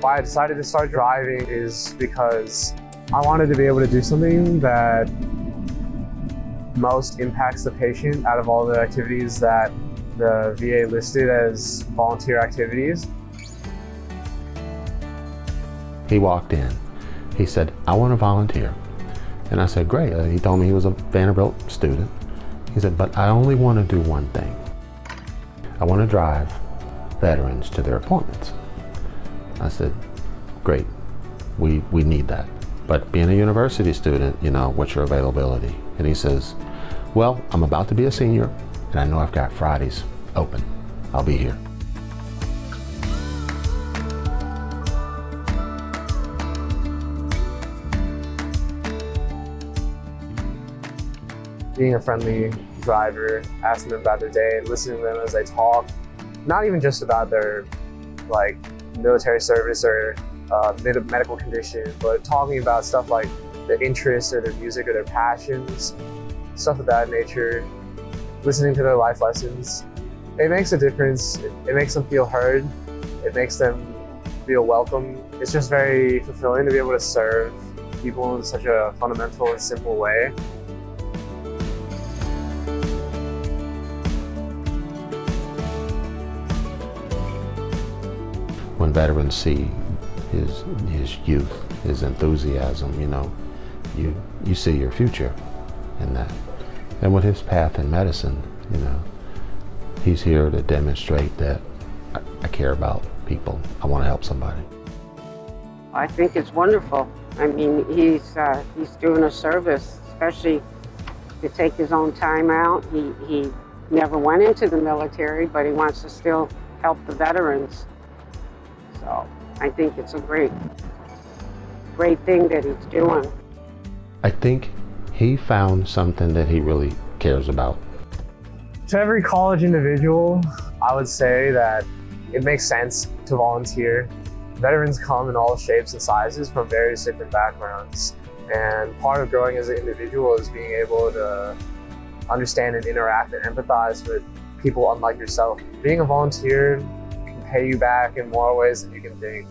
Why I decided to start driving is because I wanted to be able to do something that most impacts the patient out of all the activities that the VA listed as volunteer activities. He walked in. He said, I want to volunteer. And I said, great. Uh, he told me he was a Vanderbilt student. He said, but I only want to do one thing. I want to drive veterans to their appointments. I said, great. We, we need that. But being a university student, you know, what's your availability? And he says, well, I'm about to be a senior and I know I've got Fridays open. I'll be here. being a friendly driver, asking them about their day, listening to them as they talk, not even just about their like military service or uh, medical condition, but talking about stuff like their interests or their music or their passions, stuff of that nature, listening to their life lessons. It makes a difference. It, it makes them feel heard. It makes them feel welcome. It's just very fulfilling to be able to serve people in such a fundamental and simple way. When veterans see his his youth, his enthusiasm, you know, you you see your future in that. And with his path in medicine, you know, he's here to demonstrate that I, I care about people. I want to help somebody. I think it's wonderful. I mean, he's uh, he's doing a service, especially to take his own time out. He he never went into the military, but he wants to still help the veterans. So I think it's a great, great thing that he's doing. I think he found something that he really cares about. To every college individual, I would say that it makes sense to volunteer. Veterans come in all shapes and sizes from various different backgrounds. And part of growing as an individual is being able to understand and interact and empathize with people unlike yourself. Being a volunteer pay you back in more ways than you can think.